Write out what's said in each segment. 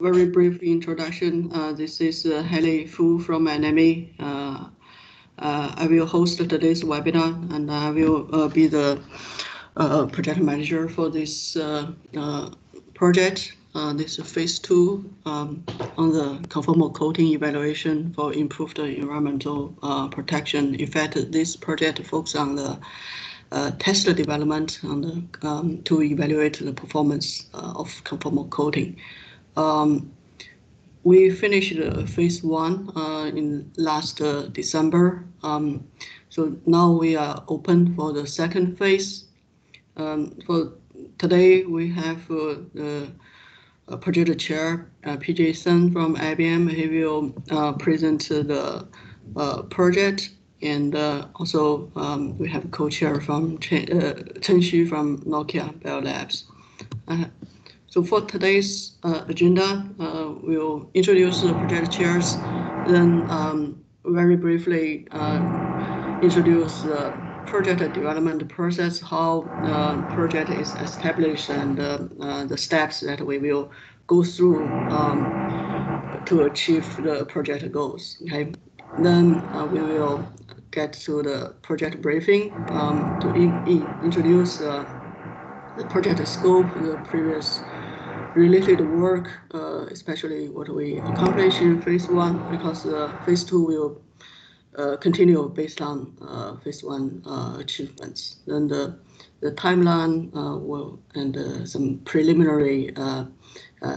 very brief introduction. Uh, this is uh, Haley Fu from iNEMI. Uh, uh, I will host today's webinar and I will uh, be the uh, project manager for this project. this is phase two um, on the conformal coating evaluation for improved environmental protection. In fact, this project focuses on the uh, test development on the, um, to evaluate the performance of conformal coating. Um, we finished uh, phase one uh, in last uh, December. Um, so now we are open for the second phase. Um, for today, we have the project chair, PJ Singh from IBM. He will present the project and uh, also um, we have co-chair from Chen, uh, Chen Xu from Nokia Bell Labs. Uh, so for today's uh, agenda, uh, we'll introduce the project chairs, then um, very briefly uh, introduce the project development process, how uh, project is established, and uh, uh, the steps that we will go through um, to achieve the project goals. Okay, then we will get to the project briefing um, to in, in introduce the project scope, the previous related work, uh, especially what we accomplished in phase one, because uh, phase two will uh, continue based on uh, phase one uh, achievements. Then the, the timeline uh, will and some preliminary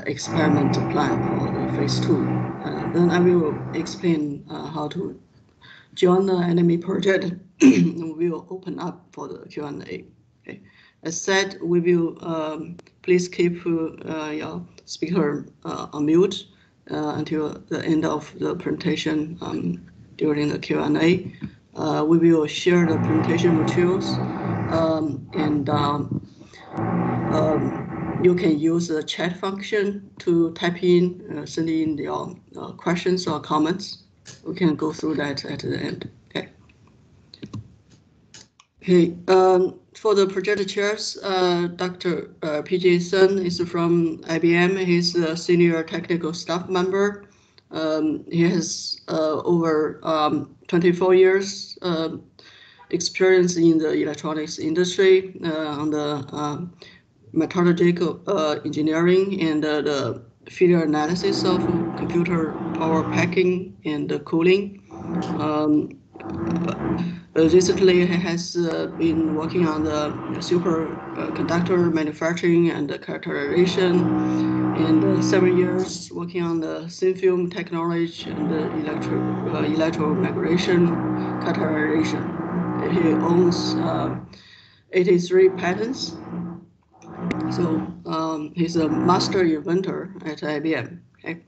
experiment plan for phase two. then I will explain how to join the iNEMI project. we will open up for the Q&A. Okay. As said, we will um, please keep uh, your speaker uh, on mute uh, until the end of the presentation um, during the Q&A. We will share the presentation materials um, and um, um, you can use the chat function to type in, uh, send in your uh, questions or comments we can go through that at the end. Okay. Okay. Um, for the project chairs, uh, Dr. Uh, PJ Singh is from IBM. He's a senior technical staff member. Um, he has uh, over um, 24 years uh, experience in the electronics industry uh, on the um, metallurgical uh, engineering and the failure analysis of computer power packing and the cooling. Um, uh, recently, he has uh, been working on the superconductor manufacturing and characterization, and uh, seven years working on the thin film technology and the electro uh, electromigration characterization. He owns uh, 83 patents so um, he's a master inventor at IBM. Okay.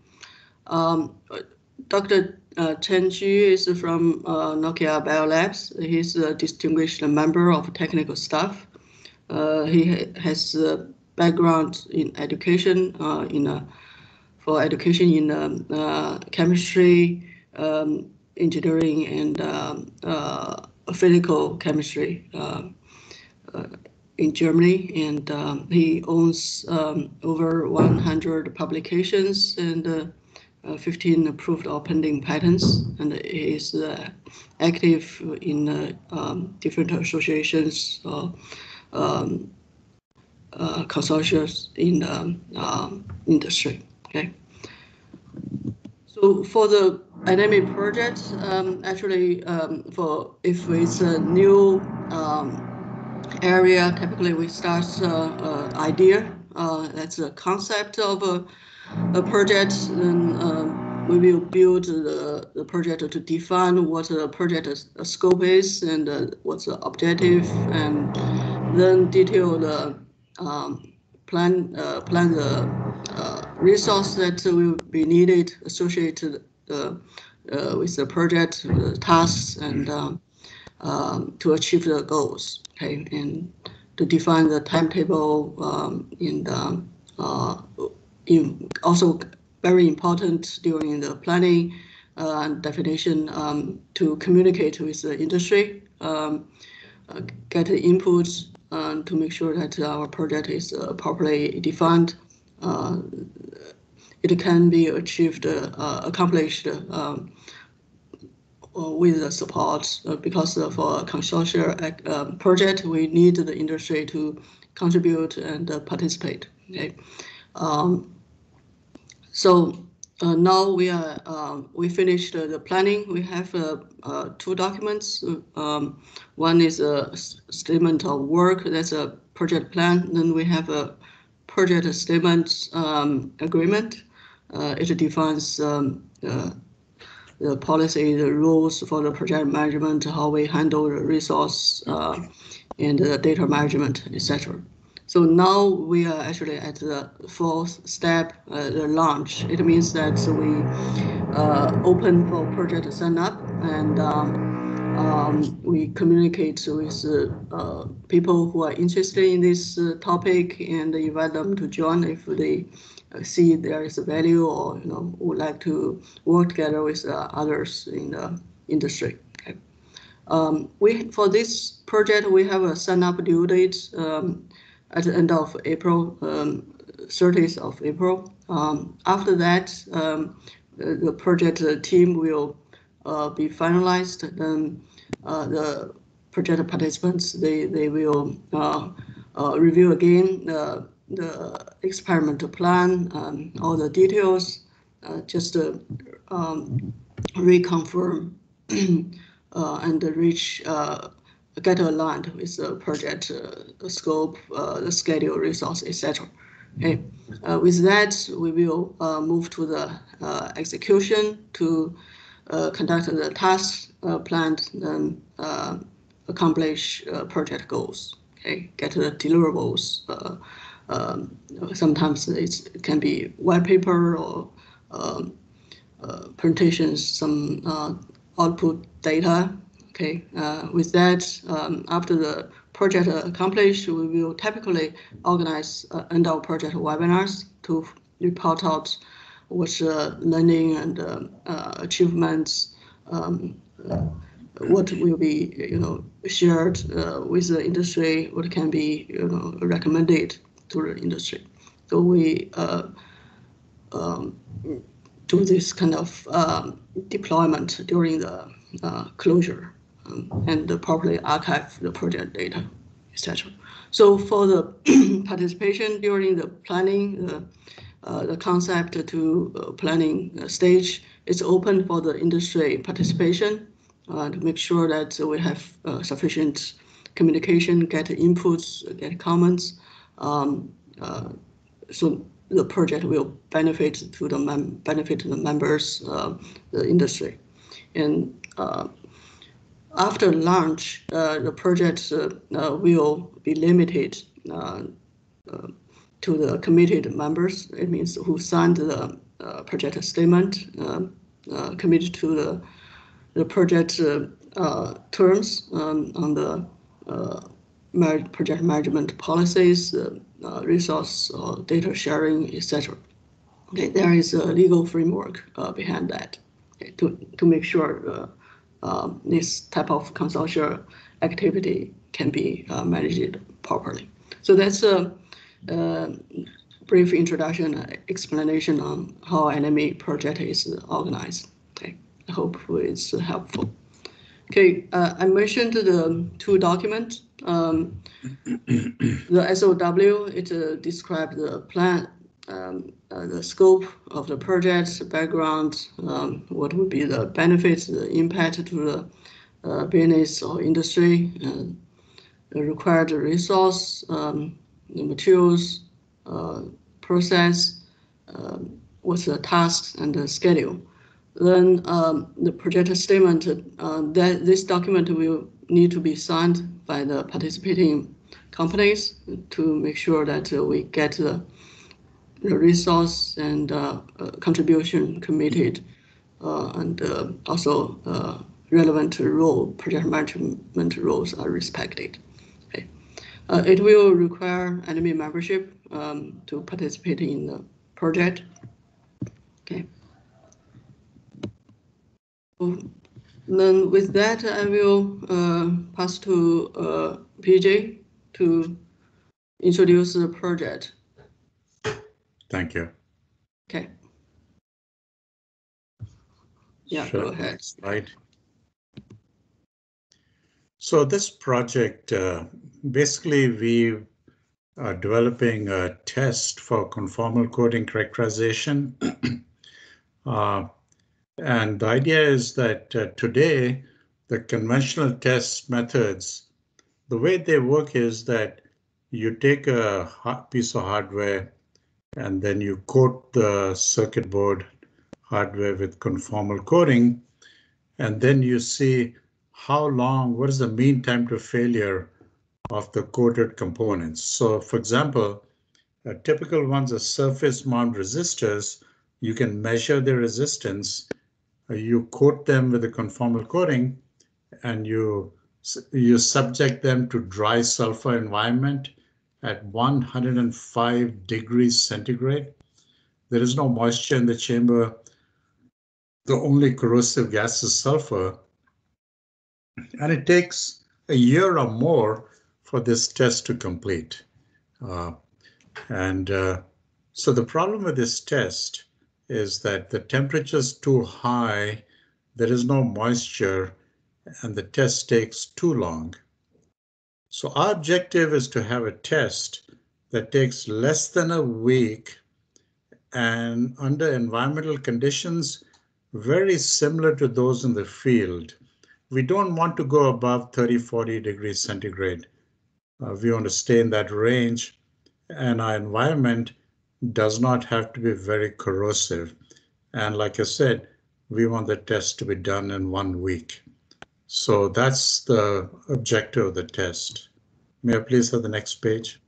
Um, Dr. Uh, Chen Xu is from uh, Nokia Bell Labs. He's a distinguished member of technical staff. Uh, he has a background in education, uh, in a, for education in um, uh, chemistry, um, engineering, and um, uh, physical chemistry in Germany, and um, he owns um, over 100 publications and 15 approved or pending patents, and is uh, active in uh, um, different associations or um, uh, consortia in the um, industry. Okay. So for the iNEMI project, um, actually, for if it's a new area, typically we start uh, uh, idea. Uh, that's the concept of a, a project. Then um, we will build the, the project to define what the project scope is and uh, what's the objective, and then detail the um, plan uh, plan the uh, resource that will be needed associated with the project, the tasks, and um, um, to achieve the goals. Okay, and to define the timetable um, in the uh, in also very important during the planning uh, and definition um, to communicate with the industry, um, uh, get input uh, to make sure that our project is uh, properly defined. Uh, it can be achieved, accomplished um, with the support because for a consortium project, we need the industry to contribute and participate. Okay. Um, so uh, now we are um, we finished uh, the planning. We have uh, uh two documents. Um, one is a statement of work. That's a project plan. Then we have a project statement um, agreement. Uh, it defines um, uh, the policy, the rules for the project management, how we handle the resource and the data management, etc. So now we are actually at the fourth step, uh, the launch. It means that we uh, open for project sign up and um, um, we communicate with uh, people who are interested in this uh, topic and invite them to join if they uh, see there is a value or you know would like to work together with uh, others in the industry. Okay. Um, we for this project we have a sign up due date. Um, at the end of April, um, 30th of April. Um, after that, um, the project team will uh, be finalized. Then uh, the project participants they they will uh, uh review again the the experimental plan, um, all the details, uh, just to um, reconfirm uh, and reach get aligned with the project uh, scope, uh, the schedule, resource, etc. Okay. Uh, with that, we will uh, move to the uh, execution to uh, conduct the task plan and accomplish project goals. Okay, get the deliverables. Um, sometimes it can be white paper or um, presentations, some output data Okay, uh, with that, um, after the project accomplished, we will typically organize uh, end of project webinars to report out what's uh, learning and uh, uh, achievements, um, uh, what will be you know shared with the industry, what can be you know recommended to the industry. So we um, do this kind of um, deployment during the closure and properly archive the project data, etc. So for the participation during the planning, the, uh, the concept to uh, planning uh, stage, it's open for the industry participation uh, to make sure that we have uh, sufficient communication, get inputs, get comments. Um, uh, so the project will benefit to the benefit to the members, the industry, and after launch, uh, the project uh, uh, will be limited to the committed members. It means who signed the project statement, committed to the the project terms um, on the project management policies, uh, resource uh, data sharing, etc. Okay, there is a legal framework uh, behind that okay, to, to make sure um, this type of consortium activity can be uh, managed properly. So that's a, a, brief introduction, explanation on how iNEMI project is organized. Okay, I hope it's helpful. Okay, uh, I mentioned the two documents. Um, the SOW, it uh, describes the plan um, uh, the scope of the project, the background, um, what would be the benefits, the impact to the uh, business or industry, the required resource, um, the materials, uh, process, um, what's the tasks and the schedule. Then um, the project statement, uh, that this document will need to be signed by the participating companies to make sure that uh, we get the the resource and uh, uh, contribution committed, uh, and also relevant role, project management roles are respected. Okay. it will require iNEMI membership um, to participate in the project. Okay. Then with that, I will uh, pass to uh, PJ to introduce the project. Thank you. Okay. Yeah, sure. go ahead. Right. So this project, uh, basically we are developing a test for conformal coating characterization. uh, and the idea is that uh, today, the conventional test methods, the way they work is that you take a piece of hardware and then you coat the circuit board hardware with conformal coating, and then you see how long, what is the mean time to failure of the coated components. So for example, a typical ones are surface mount resistors. You can measure the resistance. Uh, you coat them with a conformal coating and you, you subject them to dry sulfur environment at 105 degrees centigrade. There is no moisture in the chamber. The only corrosive gas is sulfur. And it takes a year or more for this test to complete. Uh, and uh, so the problem with this test is that the temperature is too high, there is no moisture, and the test takes too long. So our objective is to have a test that takes less than a week and under environmental conditions very similar to those in the field we don't want to go above 30, 40 degrees centigrade. Uh, we want to stay in that range and our environment does not have to be very corrosive. And like I said, we want the test to be done in one week. So that's the objective of the test. May I please have the next page?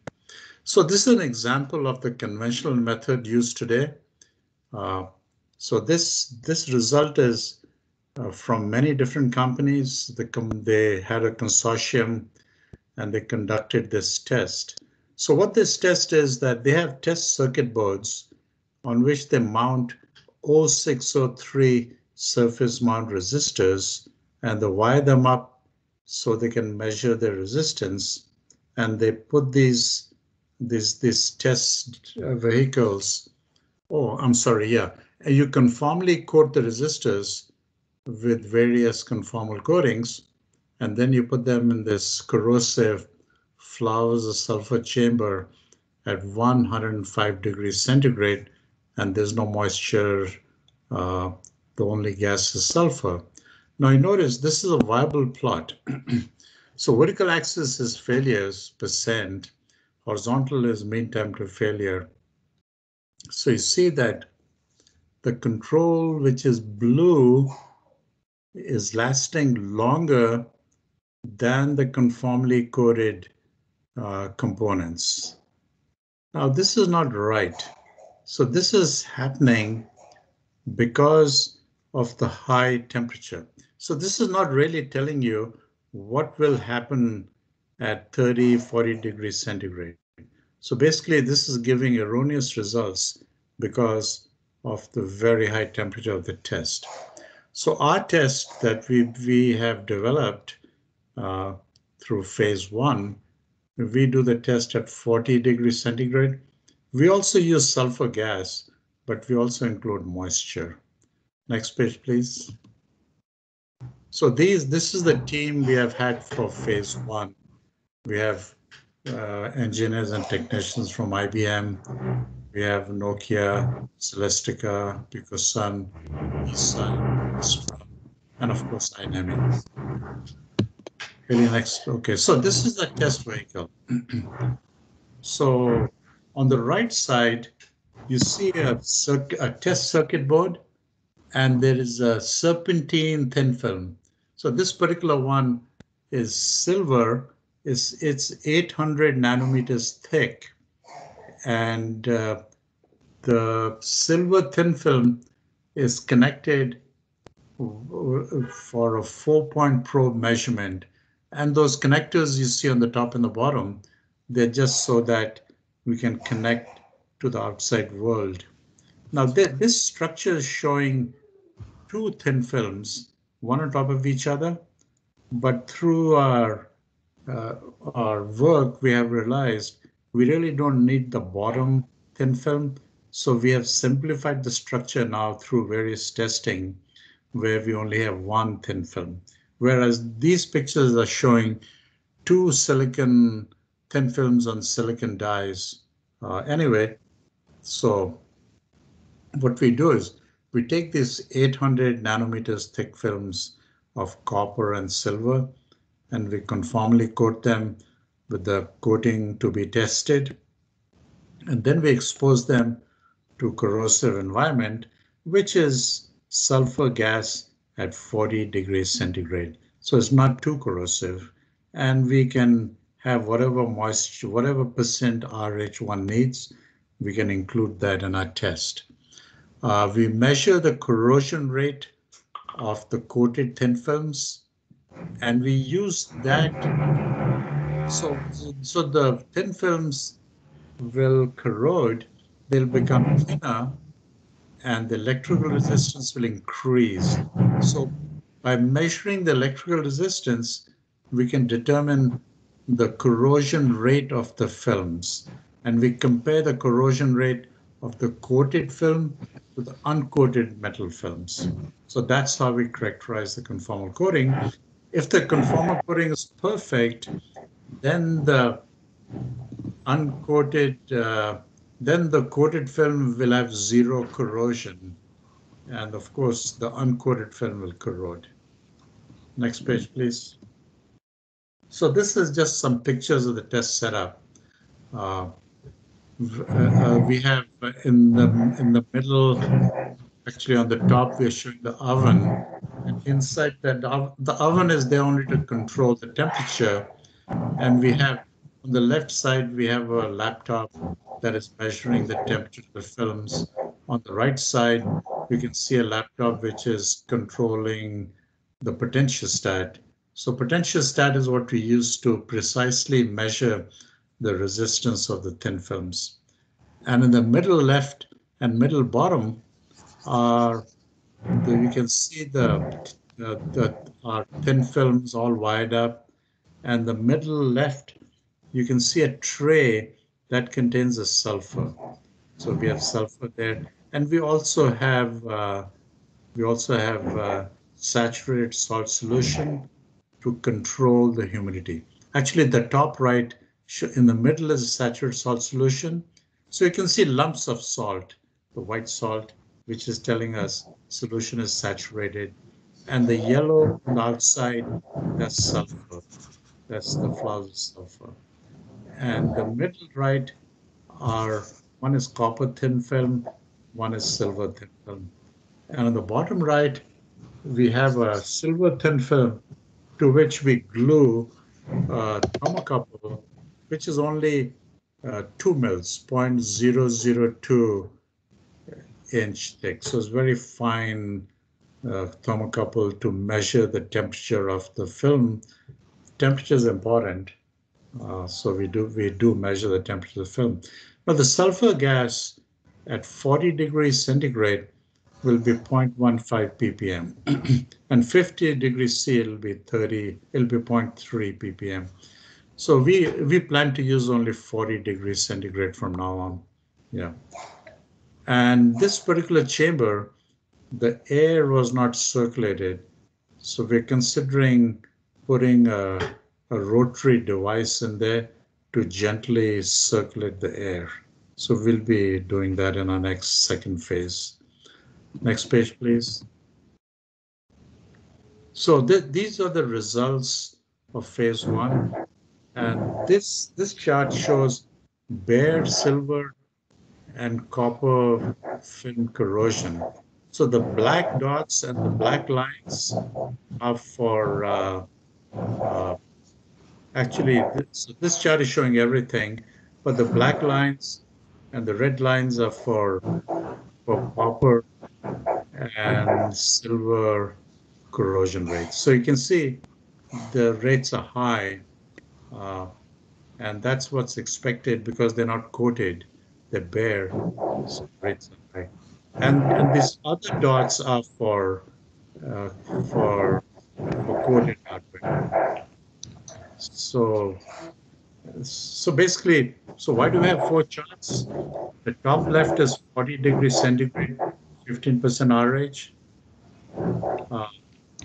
so this is an example of the conventional method used today. Uh, so this, this result is uh, from many different companies. The com they had a consortium and they conducted this test. So what this test is that they have test circuit boards on which they mount 0603 surface mount resistors and they wire them up so they can measure the resistance and they put these these these test vehicles oh i'm sorry yeah you conformally coat the resistors with various conformal coatings, and then you put them in this corrosive flowers of sulfur chamber at 105 degrees centigrade, and there's no moisture. Uh, the only gas is sulfur. Now you notice this is a Weibull plot. so vertical axis is failures percent, horizontal is mean time to failure. So you see that the control, which is blue, is lasting longer than the conformally coated uh, components. Now this is not right. So this is happening because of the high temperature. So this is not really telling you what will happen at 30, 40 degrees centigrade. So basically this is giving erroneous results because of the very high temperature of the test. So our test that we, we have developed uh, through phase one, we do the test at 40 degrees centigrade. We also use sulfur gas, but we also include moisture. Next page, please. So these, this is the team we have had for phase one. We have uh, engineers and technicians from IBM, we have Nokia, Celestica, Picosun, Nissan, and of course Dynamics. Really next, okay, so this is the test vehicle. so on the right side, you see a, a test circuit board and there is a serpentine thin film. So this particular one is silver, is it's 800 nanometers thick and uh, the silver thin film is connected for a four point probe measurement. And those connectors you see on the top and the bottom, they're just so that we can connect to the outside world. Now th this structure is showing two thin films, one on top of each other, but through our uh, our work, we have realized we really don't need the bottom thin film. So we have simplified the structure now through various testing. where we only have one thin film. Whereas these pictures are showing two silicon thin films on silicon dies. Uh, anyway, so what we do is we take these 800 nanometers thick films of copper and silver, and we conformally coat them with the coating to be tested. And then we expose them to corrosive environment, which is sulfur gas at 40 degrees centigrade. So it's not too corrosive. And we can have whatever moisture, whatever percent RH one needs, we can include that in our test. Uh, we measure the corrosion rate of the coated thin films, and we use that. So, so the thin films will corrode, they'll become thinner, and the electrical resistance will increase. So by measuring the electrical resistance, we can determine the corrosion rate of the films. And we compare the corrosion rate of the coated film to the uncoated metal films. So that's how we characterize the conformal coating. If the conformal coating is perfect, then the uncoated, uh, then the coated film will have zero corrosion. And of course, the uncoated film will corrode. Next page, please. So this is just some pictures of the test setup. Uh, uh, we have in the in the middle, actually on the top, we're showing the oven, and inside that the oven is there only to control the temperature, and we have on the left side we have a laptop that is measuring the temperature of the films. On the right side, you can see a laptop which is controlling the potentiostat. So potentiostat is what we use to precisely measure the resistance of the thin films. And in the middle left and middle bottom are the, you can see the, the, the thin films all wired up. And the middle left, you can see a tray that contains a sulfur. So we have sulfur there. And we also have uh, we also have uh, saturated salt solution to control the humidity. Actually, the top right in the middle is a saturated salt solution. So you can see lumps of salt, the white salt, which is telling us solution is saturated. And the yellow on the outside, that's sulfur. That's the of sulfur. And the middle right are, one is copper thin film, one is silver thin film. And on the bottom right, we have a silver thin film to which we glue uh, thermocouple which is only uh, 2 mils, 0.002 inch thick. So it's very fine uh, thermocouple to measure the temperature of the film. Temperature is important, uh, so we do we do measure the temperature of the film. But the sulfur gas at 40 degrees centigrade will be 0.15 ppm, and 50 degrees C it'll be 30, it'll be 0.3 ppm. So we we plan to use only 40 degrees centigrade from now on. Yeah. And this particular chamber, the air was not circulated. So we're considering putting a, a rotary device in there to gently circulate the air. So we'll be doing that in our next second phase. Next page, please. So th these are the results of phase one. And this, this chart shows bare silver and copper film corrosion. So the black dots and the black lines are for, uh, uh, actually, so this chart is showing everything, but the black lines and the red lines are for, for copper and silver corrosion rates. So you can see the rates are high uh, and that's what's expected because they're not coated, they're bare. High. And, and these other dots are for uh, for for coated hardware. So so basically, so why do we have four charts? The top left is 40 degrees centigrade, 15% RH. Uh,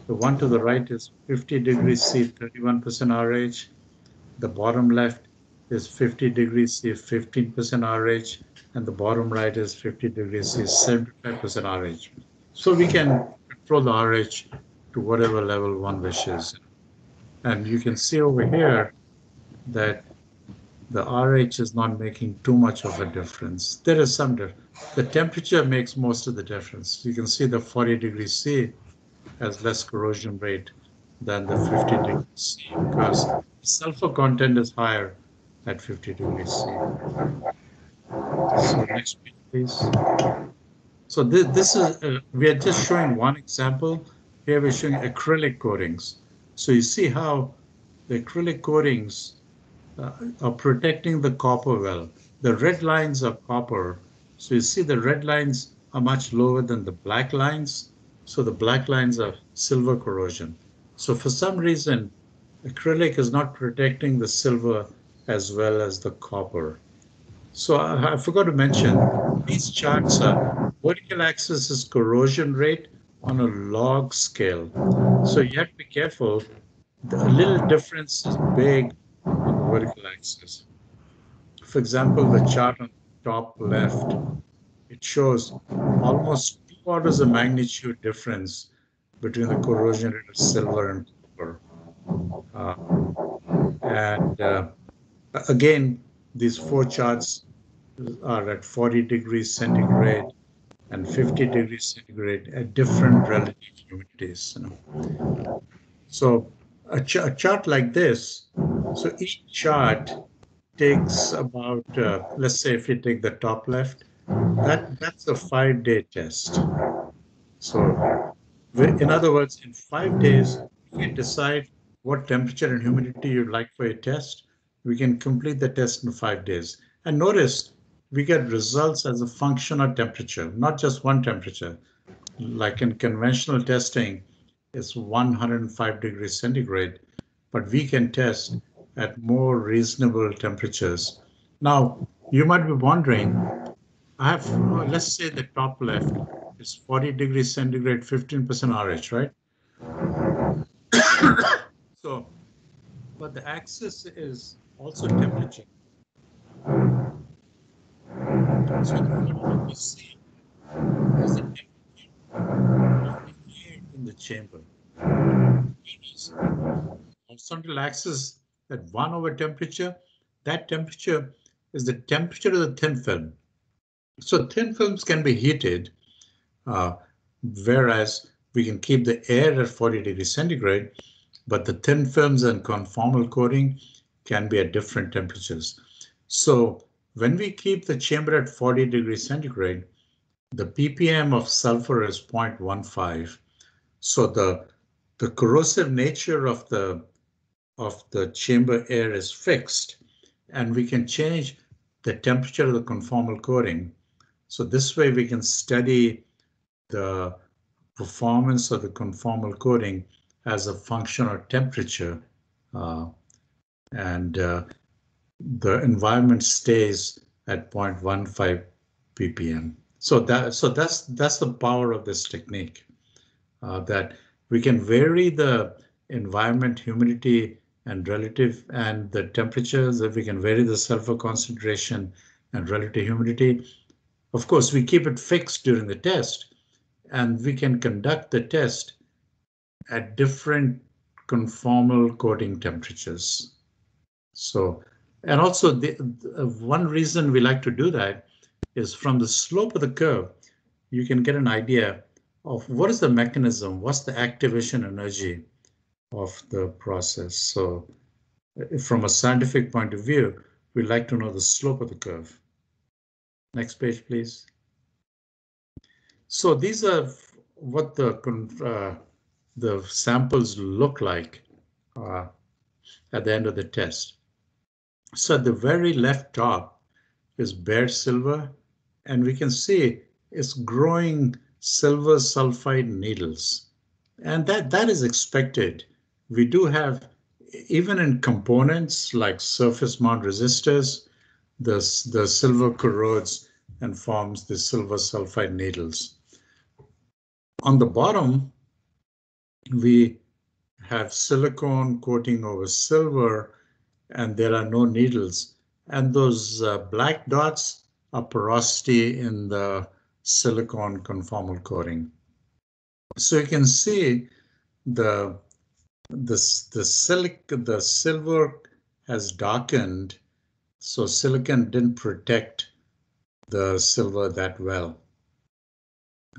the one to the right is 50 degrees C, 31% RH. The bottom left is 50 degrees C, 15% RH, and the bottom right is 50 degrees C, 75% RH. So we can control the RH to whatever level one wishes. And you can see over here that the RH is not making too much of a difference. There is some difference. The temperature makes most of the difference. You can see the 40 degrees C has less corrosion rate than the 50 degrees C because sulfur content is higher at 50 degrees C. So next page, please. So this, this is, uh, we are just showing one example. Here we're showing acrylic coatings. So you see how the acrylic coatings uh, are protecting the copper well. The red lines are copper. So you see the red lines are much lower than the black lines. So the black lines are silver corrosion. So for some reason, acrylic is not protecting the silver as well as the copper. So I, I forgot to mention, these charts are vertical axis is corrosion rate on a log scale. So you have to be careful. A little difference is big on the vertical axis. For example, the chart on the top left, it shows almost two orders of magnitude difference between the corrosion rate of silver and copper. Uh, and uh, again, these four charts are at 40 degrees centigrade and 50 degrees centigrade at different relative humidities. You know. So a, ch a chart like this so each chart takes about, uh, let's say if you take the top left, that, that's a five day test. So in other words, in five days, you can decide what temperature and humidity you'd like for your test. We can complete the test in five days. And notice we get results as a function of temperature, not just one temperature. Like in conventional testing, it's 105 degrees centigrade, but we can test at more reasonable temperatures. Now, you might be wondering, I have, let's say the top left is 40 degrees centigrade, 15% RH, right? so, but the axis is also temperature. So what we see is the temperature in the chamber. Horizontal axis that 1 over temperature, that temperature is the temperature of the thin film. So thin films can be heated, Uh, whereas we can keep the air at 40 degrees centigrade, but the thin films and conformal coating can be at different temperatures. So when we keep the chamber at 40 degrees centigrade, the ppm of sulfur is 0.15. So the, the corrosive nature of the of the chamber air is fixed and we can change the temperature of the conformal coating. So this way we can study the performance of the conformal coating as a function of temperature uh, and uh, the environment stays at 0.15 ppm. So that so that's that's the power of this technique uh, that we can vary the environment humidity and relative and the temperatures that we can vary the sulfur concentration and relative humidity. Of course, we keep it fixed during the test and we can conduct the test at different conformal coating temperatures. So, and also the, the, one reason we like to do that is from the slope of the curve, you can get an idea of what is the mechanism, what's the activation energy of the process. So from a scientific point of view, we like to know the slope of the curve. Next page, please. So these are what the uh, the samples look like uh, at the end of the test. So at the very left top is bare silver, and we can see it's growing silver sulfide needles. And that, that is expected we do have, even in components like surface mount resistors, the, the silver corrodes and forms the silver sulfide needles. On the bottom, we have silicone coating over silver and there are no needles. And those uh, black dots are porosity in the silicone conformal coating. So you can see the the the silic the silver has darkened, so silicon didn't protect the silver that well.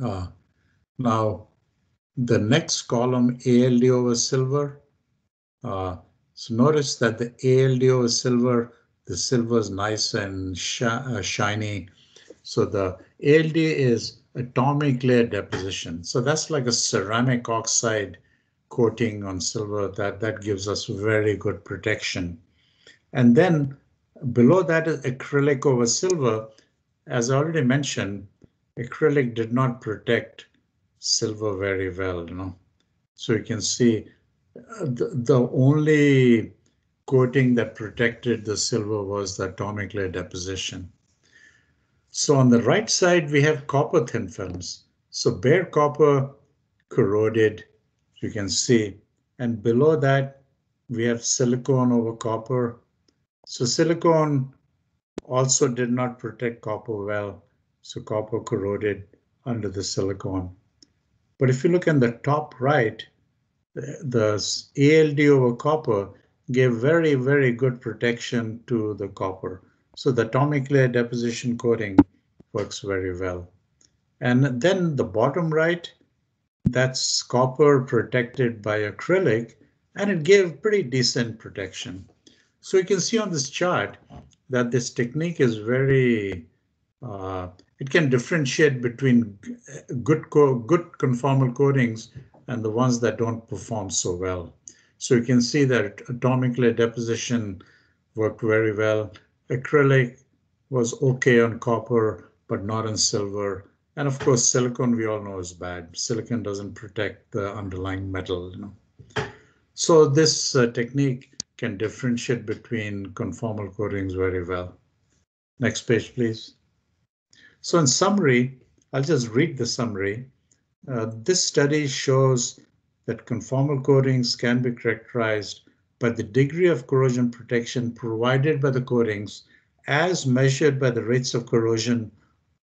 Uh, now the next column ALD over silver. Uh, so notice that the ALD over silver, the silver is nice and shi uh, shiny. So the ALD is atomic layer deposition. So that's like a ceramic oxide coating on silver that, that gives us very good protection. And then below that is acrylic over silver. As I already mentioned, acrylic did not protect silver very well, you know. So you can see uh, the, the only coating that protected the silver was the atomic layer deposition. So on the right side, we have copper thin films. So bare copper corroded, you can see. And below that, we have silicon over copper. So silicon also did not protect copper well. So copper corroded under the silicone. But if you look in the top right, the ALD over copper gave very, very good protection to the copper. So the atomic layer deposition coating works very well. And then the bottom right, that's copper protected by acrylic, and it gave pretty decent protection. So you can see on this chart that this technique is very uh, it can differentiate between good good conformal coatings and the ones that don't perform so well. So you can see that atomic layer deposition worked very well. Acrylic was okay on copper, but not on silver. And of course, silicon we all know is bad. Silicon doesn't protect the underlying metal. You know. So this uh, technique can differentiate between conformal coatings very well. Next page, please. So in summary, I'll just read the summary. Uh, this study shows that conformal coatings can be characterized by the degree of corrosion protection provided by the coatings as measured by the rates of corrosion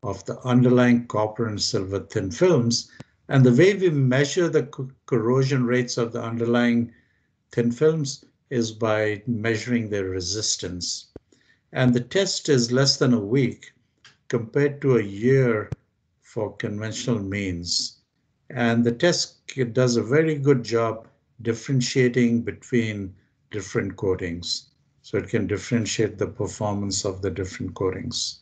of the underlying copper and silver thin films. And the way we measure the co corrosion rates of the underlying thin films is by measuring their resistance. And the test is less than a week compared to a year for conventional means. And the test does a very good job differentiating between different coatings. So it can differentiate the performance of the different coatings.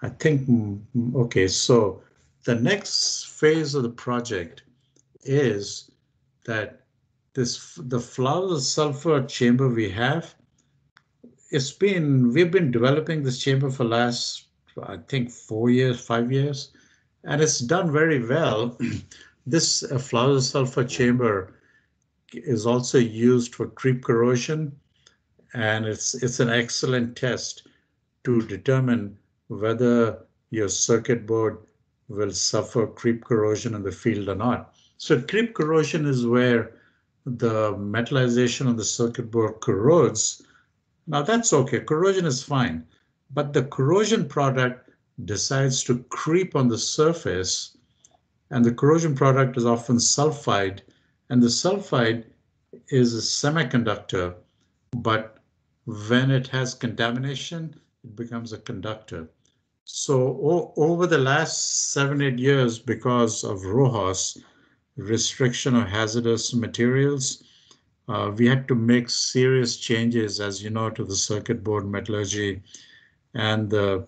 I think, mm, okay, so the next phase of the project is that this the flowers of sulfur chamber we have it's been we've been developing this chamber for last I think four years, five years, and it's done very well. this uh, flowers of sulfur chamber is also used for creep corrosion, and it's it's an excellent test to determine whether your circuit board will suffer creep corrosion in the field or not. So creep corrosion is where the metallization of the circuit board corrodes now that's okay, corrosion is fine, but the corrosion product decides to creep on the surface and the corrosion product is often sulfide. And the sulfide is a semiconductor, but when it has contamination, it becomes a conductor. So over the last seven, eight years, because of RoHS, restriction of hazardous materials, uh, we had to make serious changes, as you know, to the circuit board metallurgy and the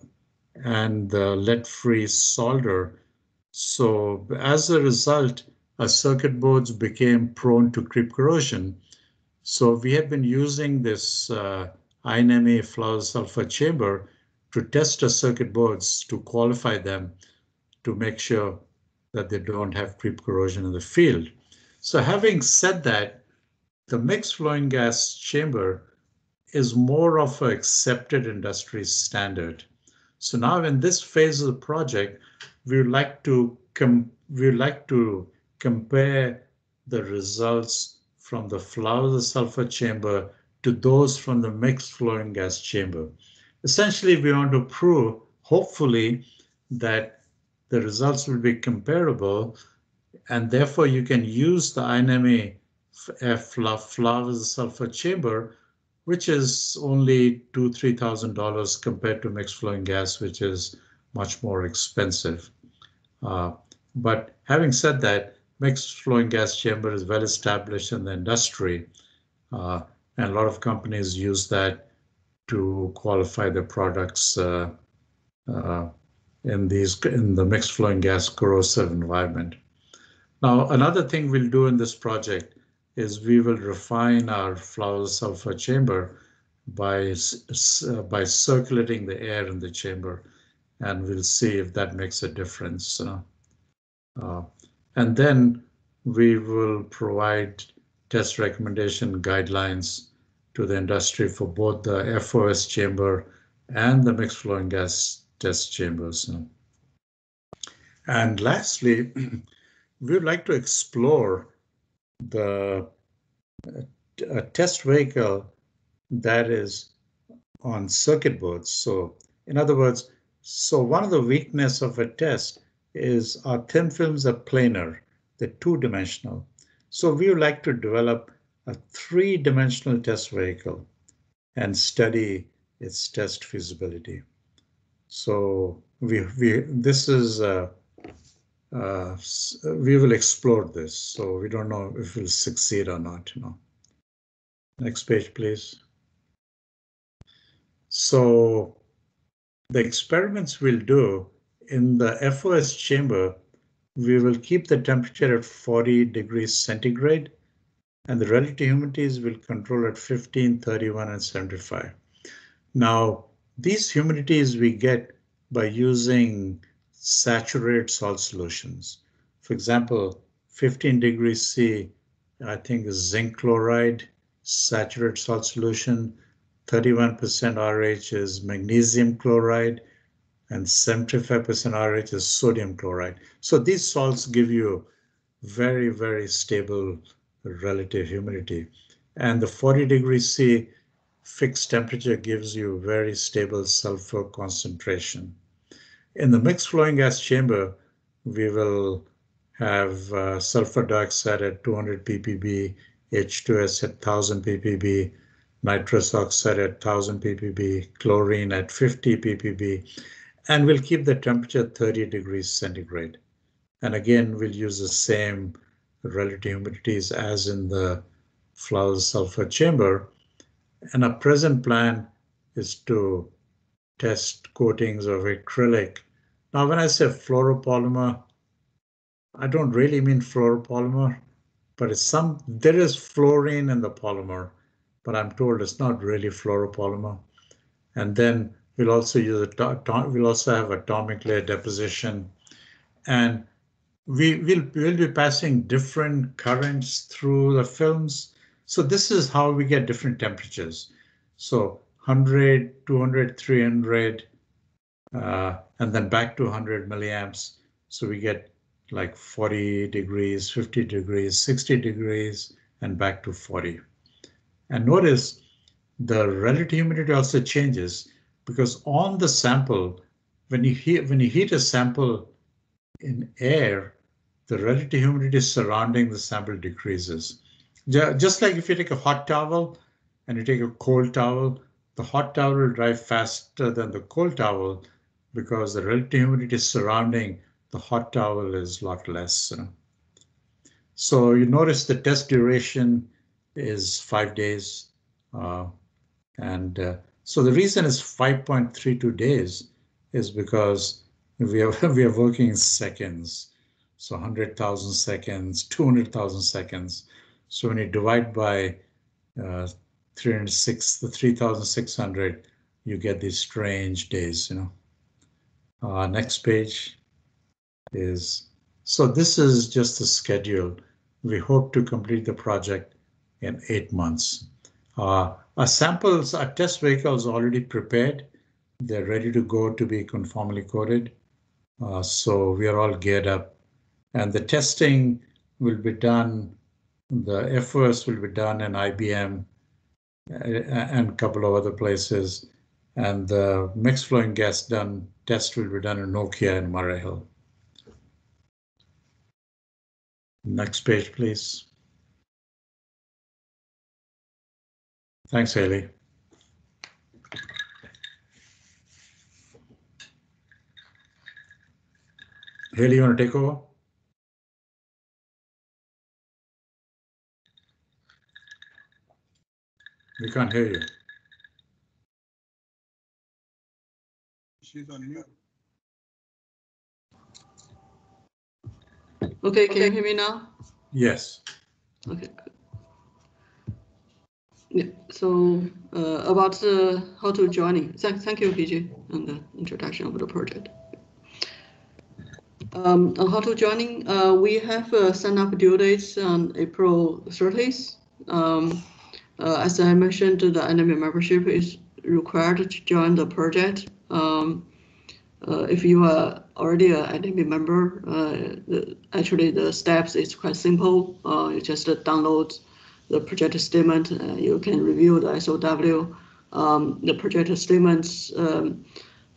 and the lead-free solder. So as a result, our circuit boards became prone to creep corrosion. So we have been using this uh, iNEMI Flauser sulfur chamber to test our circuit boards to qualify them to make sure that they don't have creep corrosion in the field. So having said that, the mixed flowing gas chamber is more of an accepted industry standard. So now in this phase of the project, we would like to we would like to compare the results from the flow of the sulfur chamber to those from the mixed flowing gas chamber. Essentially, we want to prove, hopefully, that the results will be comparable and therefore you can use the iNEMI F flow sulfur chamber, which is only two, three thousand dollars compared to mixed flowing gas, which is much more expensive. Uh, but having said that, mixed flowing gas chamber is well established in the industry, uh, and a lot of companies use that to qualify their products uh, uh, in these in the mixed flowing gas corrosive environment. Now, another thing we'll do in this project is we will refine our flow sulfur chamber by uh, by circulating the air in the chamber, and we'll see if that makes a difference. Uh, uh, and then we will provide test recommendation guidelines to the industry for both the FOS chamber and the mixed flowing gas test chambers. And lastly, we would like to explore the a test vehicle that is on circuit boards. So in other words, so one of the weakness of a test is our thin films are planar, they're two-dimensional. So we would like to develop a three-dimensional test vehicle and study its test feasibility. So we, we this is uh, uh, we will explore this. So we don't know if we'll succeed or not. You know. Next page, please. So the experiments we'll do in the FOS chamber, we will keep the temperature at 40 degrees centigrade and the relative humidities will control at 15, 31 and 75. Now, these humidities we get by using saturated salt solutions. For example, 15 degrees C, I think is zinc chloride, saturated salt solution, 31% RH is magnesium chloride, and 75% RH is sodium chloride. So these salts give you very, very stable relative humidity. And the 40 degrees C fixed temperature gives you very stable sulfur concentration. In the mixed flowing gas chamber, we will have uh, sulfur dioxide at 200 ppb, H2S at 1000 ppb, nitrous oxide at 1000 ppb, chlorine at 50 ppb, and we'll keep the temperature 30 degrees centigrade. And again, we'll use the same relative humidities as in the flow sulfur chamber. And our present plan is to test coatings of acrylic. Now, when I say fluoropolymer, I don't really mean fluoropolymer, but it's some, there is fluorine in the polymer, but I'm told it's not really fluoropolymer. And then We'll also use a we'll also have atomic layer deposition, and we will we'll be passing different currents through the films. So this is how we get different temperatures. So 100, 200, 300, uh, and then back to 100 milliamps. So we get like 40 degrees, 50 degrees, 60 degrees, and back to 40. And notice the relative humidity also changes because on the sample, when you heat when you heat a sample in air, the relative humidity surrounding the sample decreases. Just like if you take a hot towel and you take a cold towel, the hot towel will dry faster than the cold towel because the relative humidity surrounding the hot towel is a lot less. So you notice the test duration is five days. Uh, and uh, so the reason is 5.32 days is because we are, we are working in seconds. So 100,000 seconds, 200,000 seconds. So when you divide by uh, 306, the 3,600, you get these strange days, you know. Uh, next page is, so this is just the schedule. We hope to complete the project in eight months. Uh, our samples, our test vehicles already prepared. They're ready to go to be conformally coated. Uh, so we are all geared up. And the testing will be done, the FOS will be done in IBM and a couple of other places. And the mixed flowing gas done test will be done in Nokia and Murray Hill. Next page, please. Thanks, Haley. Haley, you want to take over? We can't hear you. She's on mute. Okay, can you hear me now? Yes. Okay. Yeah, so uh, about uh, how to joining. Thank, thank you, PJ, on the introduction of the project. Um, on how to joining, uh, we have uh, sign up due dates on April 30th. Um, uh, as I mentioned, the iNEMI membership is required to join the project. Um, uh, if you are already an iNEMI member, uh, the, actually the steps is quite simple. Uh, you just download the project statement. you can review the SOW. Um, the project statements um,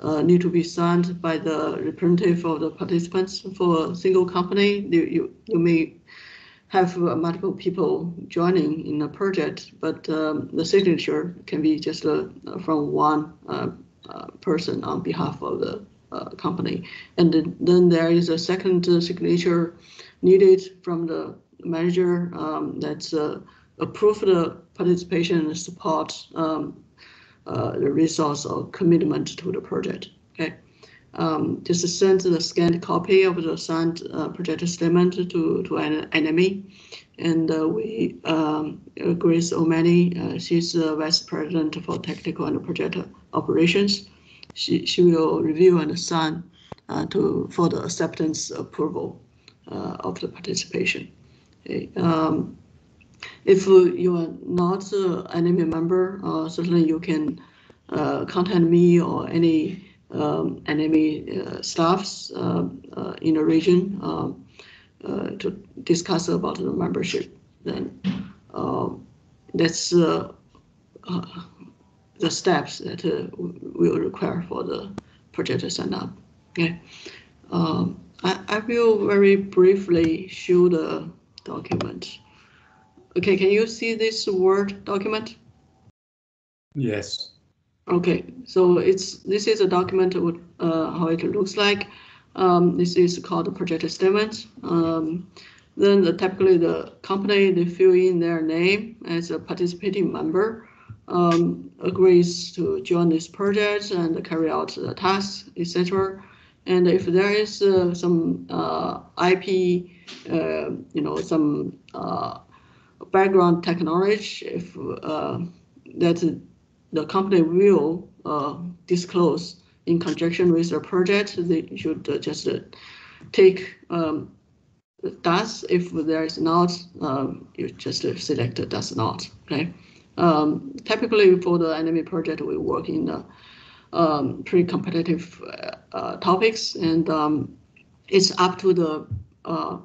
uh, need to be signed by the representative of the participants. For a single company, you, you, you may have uh, multiple people joining in a project, but um, the signature can be just uh, from one uh, uh, person on behalf of the uh, company. And then, there is a second signature needed from the manager um, that's approve the participation and support um, the resource or commitment to the project. Okay um, just send the scanned copy of the signed uh, project statement to, to an iNEMI. And uh, we, um, Grace O'Malley, uh, she's the Vice President for Technical and Project Operations. She, she will review and sign uh, to, for the acceptance approval uh, of the participation. Okay. Um, if you are not an iNEMI member, uh, certainly you can contact me or any um, iNEMI uh, staffs uh, uh, in the region um, to discuss about the membership. Then um, that's the steps that we will require for the project to sign up. Okay. Um, I, I will very briefly show the document. Okay, can you see this Word document? Yes. Okay, so it's this is a document with uh, how it looks like. Um, this is called the project statement. Um, then the, typically the company they fill in their name as a participating member, um, agrees to join this project and carry out the tasks, etc. And if there is uh, some uh, IP, uh, you know, some uh, background technology, if uh, that the company will disclose in conjunction with the project. They should just take um, does. If there is not, um, you just select does not. Okay. Um, typically for the iNEMI project, we work in the um, pretty competitive uh, uh, topics, and um, it's up to the uh,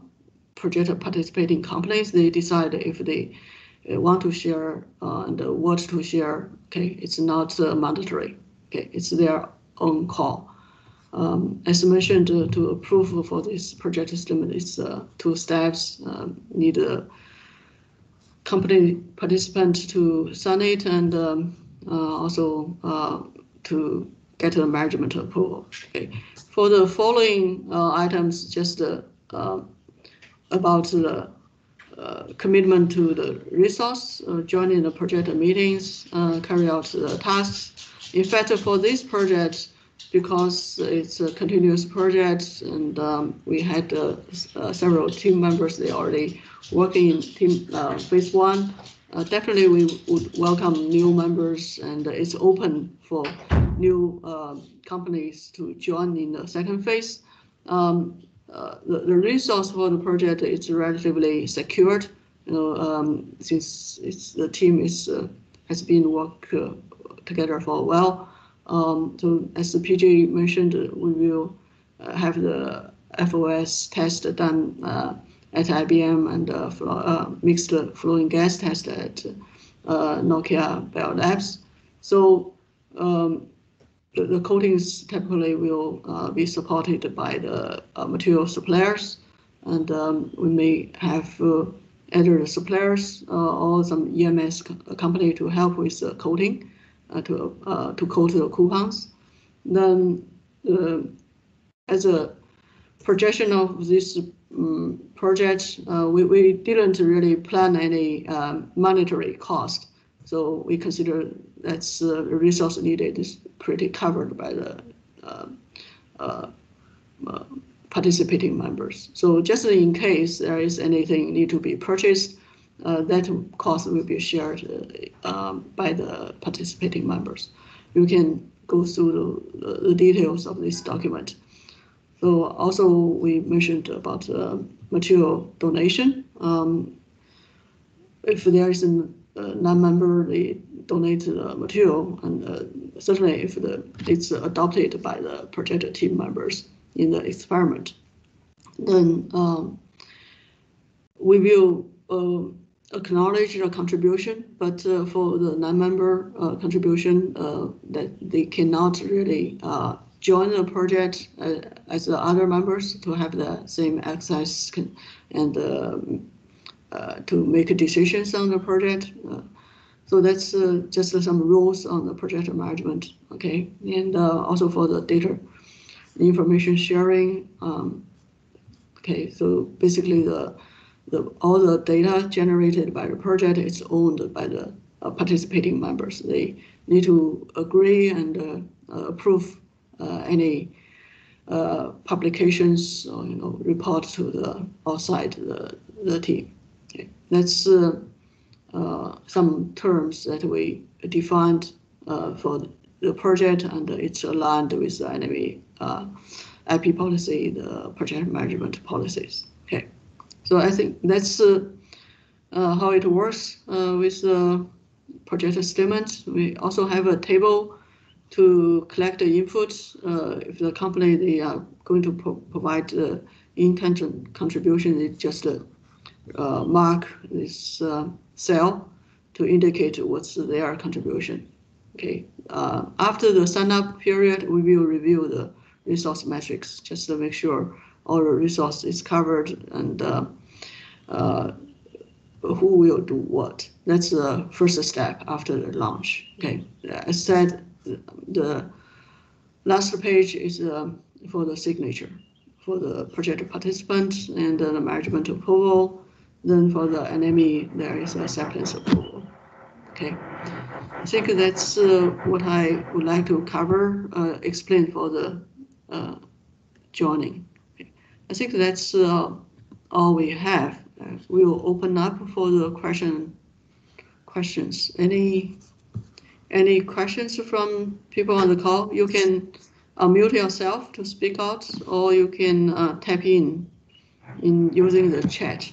project participating companies. They decide if they uh, want to share uh, and what to share. Okay, it's not uh, mandatory. Okay, it's their own call. Um, as mentioned, uh, to approve for this project estimate, it's uh, two steps. Need a company participants to sign it and um, uh, also to get the management approval. Okay, for the following items, just about the uh, commitment to the resource, uh, joining the project meetings, uh, carry out the tasks. In fact, for this project, because it's a continuous project and um, we had uh, uh, several team members, they already working in team phase one. definitely, we would welcome new members and it's open for new companies to join in the second phase. Um, uh, the, the resource for the project is relatively secured. You know, um, since it's the team is uh, has been work uh, together for a while. Um, so as the PJ mentioned, we will uh, have the FOS test done at IBM and uh, flo- uh, mixed flowing gas test at uh, Nokia Bell Labs. So um, the, the coatings typically will uh, be supported by the uh, material suppliers, and um, we may have uh, either suppliers uh, or some EMS co- company to help with the coating uh, to uh, to coat the coupons. Then, uh, as a projection of this um, project, uh, we, we didn't really plan any um, monetary cost. So we consider that's uh, the resource needed is pretty covered by the uh, uh, uh, participating members. So just in case there is anything need to be purchased, uh, that cost will be shared uh, um, by the participating members. You can go through the, the details of this document. So also we mentioned about uh, material donation. Um, if there is a uh, non-member, they donate the material, and uh, certainly if the, it's adopted by the project team members in the experiment, then um, we will uh, acknowledge the contribution, but uh, for the non-member uh, contribution, uh, that they cannot really uh, join the project uh, as the other members to have the same access and um, uh, to make decisions on the project. Uh, So that's uh, just some rules on the project management, okay? And uh, also for the data information sharing. um, Okay, so basically the, the, all the data generated by the project is owned by the uh, participating members. They need to agree and uh, uh, approve uh, any publications or, you know, report to the outside the, the team. Okay, That's some terms that we defined for the project and it's aligned with the IP policy, the project management policies. So I think that's uh, uh, how it works uh, with the project statement. We also have a table to collect the inputs. If the company they are going to pro- provide in-kind contribution, they just mark this cell to indicate what's their contribution. Okay. Uh, after the sign-up period, we will review the resource metrics just to make sure all the resource is covered and uh, uh, who will do what. That's the first step after the launch. Okay. As said, the last page is um, for the signature for the project participant and the management approval. Then for the iNEMI, there is acceptance approval. Okay. I think that's uh, what I would like to cover, uh, explain for the uh, joining. I think that's uh, all we have. Uh, we will open up for the question questions. Any any questions from people on the call? You can unmute yourself to speak out, or you can uh, type in in using the chat.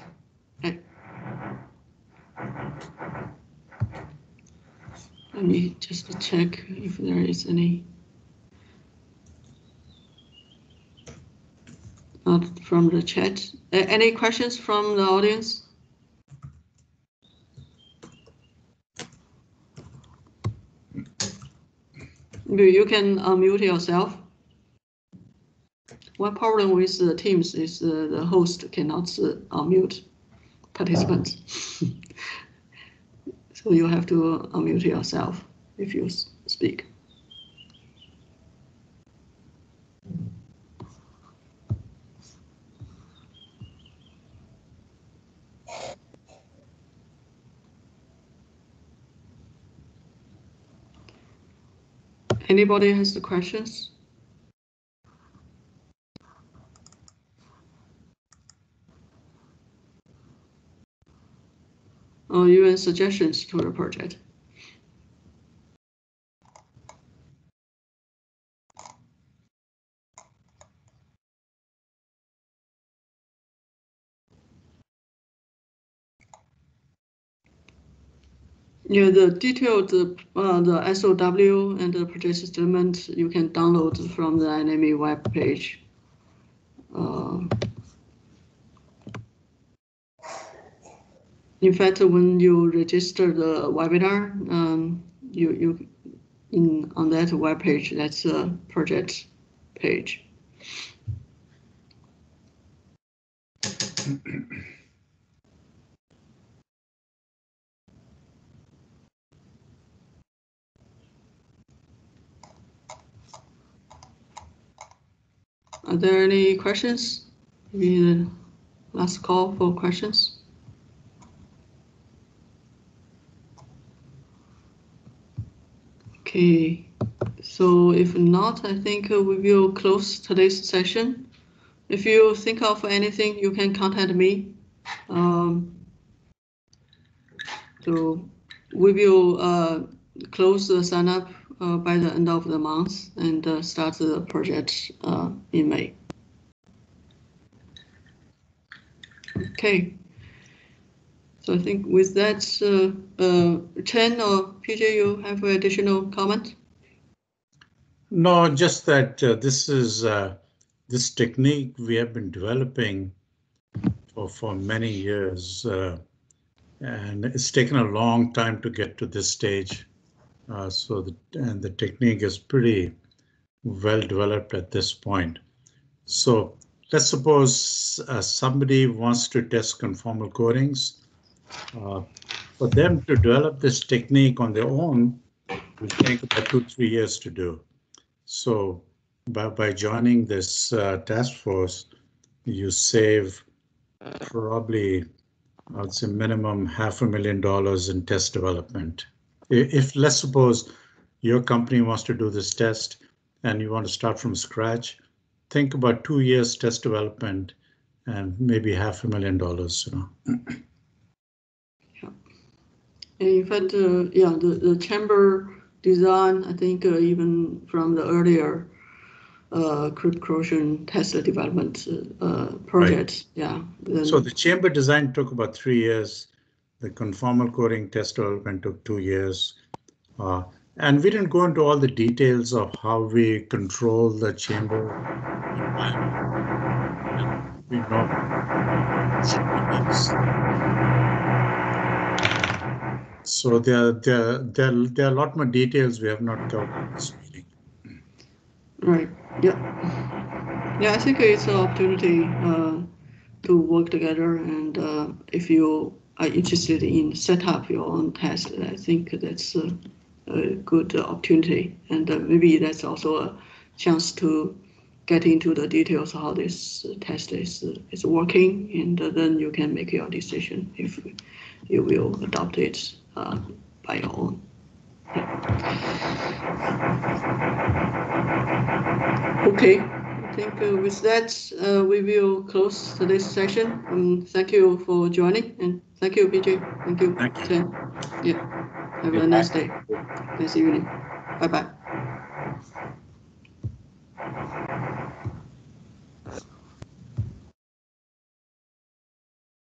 Let me just check if there is any. Not from the chat. A- Any questions from the audience? You you can unmute yourself. One problem with the Teams is uh, the host cannot uh, unmute participants. So you have to unmute yourself if you speak. Anybody has the questions? Oh, or even suggestions to the project? Yeah, the detailed, uh, the SOW and the purchase statement, you can download from the iNEMI web page. Uh, in fact, when you register the webinar, um, you you in on that web page, that's the project page. Are there any questions? Maybe the last call for questions. Okay, so if not, I think we will close today's session. If you think of anything, you can contact me. Um, so we will uh, close the sign up by the end of the month and uh, start the project uh, in May. Okay. So I think with that, uh, uh, Chen or PJ, you have additional comment? No, just that uh, this is uh, this technique we have been developing for, for many years, uh, and it's taken a long time to get to this stage. Uh, so the and the technique is pretty well developed at this point. So let's suppose uh, somebody wants to test conformal coatings. Uh, for them to develop this technique on their own will take about two, three years to do. So by, by joining this uh, task force, you save probably, I'd say minimum half a million dollars in test development. If, let's suppose your company wants to do this test and you want to start from scratch, think about two years test development and maybe half a million dollars, you know. yeah. In fact, uh, yeah, the, the chamber design, I think uh, even from the earlier uh, creep corrosion test development uh, project, yeah. then- So the chamber design took about three years. The conformal coating test development took two years. Uh, and we didn't go into all the details of how we control the chamber. We know. So there, there, there, there are a lot more details we have not covered in this meeting. Right, yeah. Yeah, I think it's an opportunity uh, to work together and uh, if you are interested in set up your own test, I think that's a, a good opportunity. And uh, maybe that's also a chance to get into the details how this test is, is working and then you can make your decision if you will adopt it uh, by your own. Okay, I think uh, with that, uh, we will close today's session. Um, Thank you for joining and thank you, PJ. Thank you. Thank you. Chen. Yeah, have a nice day. Nice evening. Bye-bye.